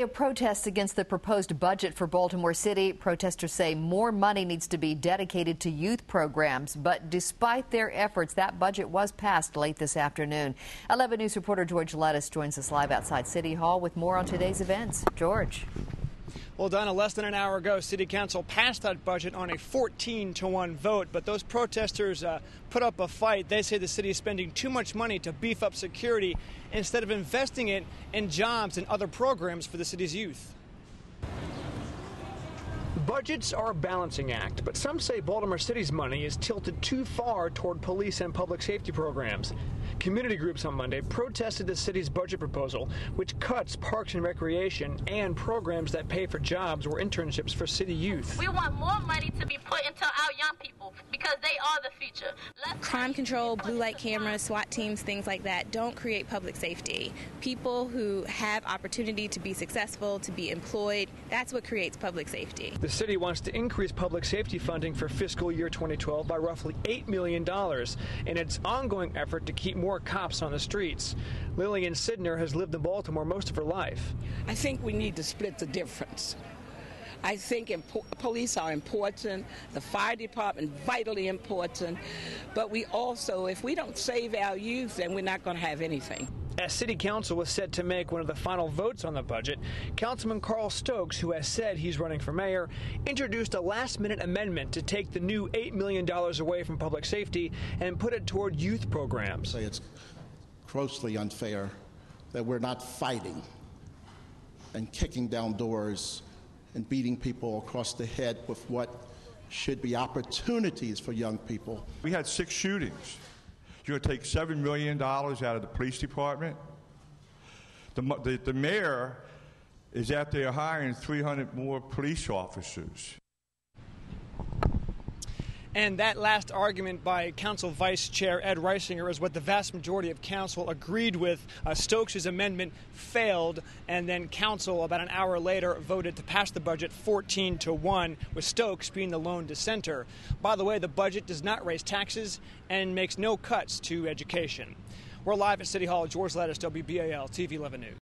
A protest against the proposed budget for Baltimore City. Protesters say more money needs to be dedicated to youth programs. But despite their efforts, that budget was passed late this afternoon. 11 News reporter George Lettre joins us live outside City Hall with more on today's events. George. Well, Donna, less than an hour ago, City Council passed that budget on a 14 to 1 vote, but those protesters uh, put up a fight. They say the city is spending too much money to beef up security instead of investing it in jobs and other programs for the city's youth. Budgets are a balancing act, but some say Baltimore City's money is tilted too far toward police and public safety programs. Community groups on Monday protested the city's budget proposal, which cuts parks and recreation and programs that pay for jobs or internships for city youth. We want more money to be put into our young people because they are the future. Let's Crime control, blue light cameras, SWAT teams, things like that don't create public safety. People who have opportunity to be successful, to be employed, that's what creates public safety. The city wants to increase public safety funding for fiscal year 2012 by roughly $8 million in its ongoing effort to keep more cops on the streets. Lillian Sidner has lived in Baltimore most of her life. I think we need to split the difference. I think impo- police are important, the fire department vitally important, but we also, if we don't save our youth, then we're not going to have anything. As City Council was set to make one of the final votes on the budget, Councilman Carl Stokes, who has said he's running for mayor, introduced a last minute amendment to take the new $8 million away from public safety and put it toward youth programs. Say it's grossly unfair that we're not fighting and kicking down doors and beating people across the head with what should be opportunities for young people. We had six shootings. You're going to take $7 million out of the police department? The, the, the mayor is out there hiring 300 more police officers. And that last argument by Council Vice Chair Ed Reisinger is what the vast majority of Council agreed with. Uh, Stokes' amendment failed, and then Council, about an hour later, voted to pass the budget 14 to 1, with Stokes being the lone dissenter. By the way, the budget does not raise taxes and makes no cuts to education. We're live at City Hall. George Lettre, WBAL TV 11 News.